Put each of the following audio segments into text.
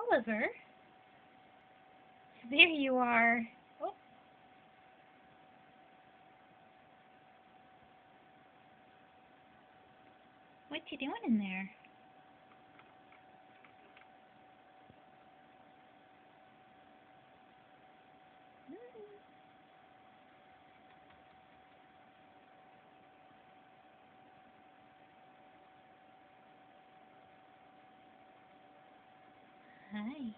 Oliver? There you are. Oh. What you doing in there? Hi.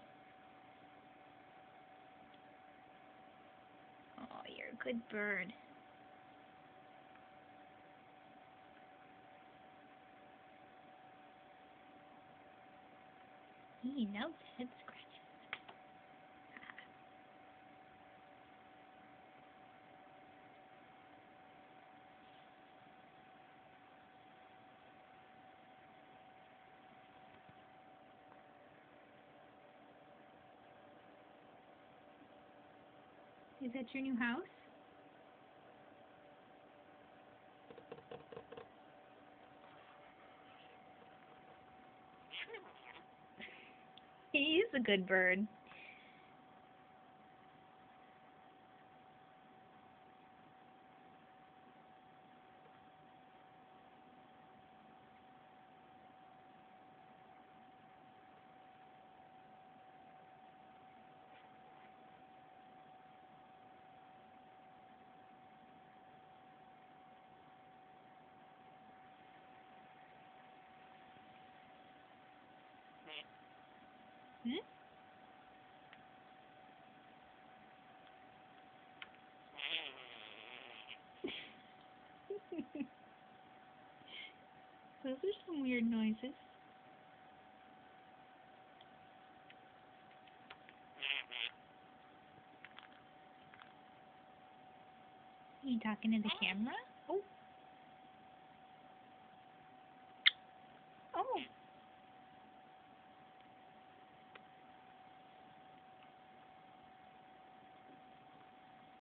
Oh, you're a good bird. He knows head scratches. Is that your new house? He is a good bird. Hmm? Those are some weird noises. Are you talking to the camera? Oh.